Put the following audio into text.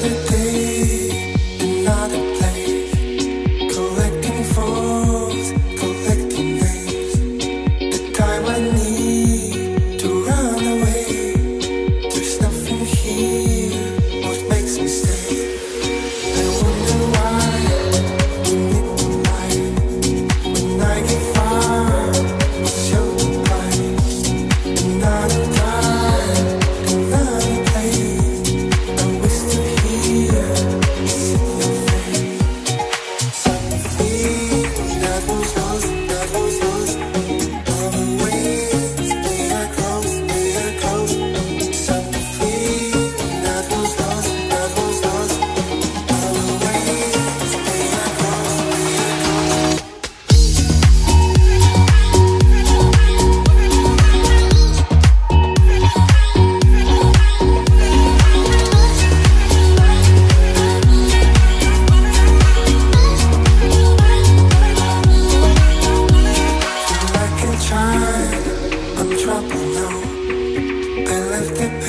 shining up alone. I left it.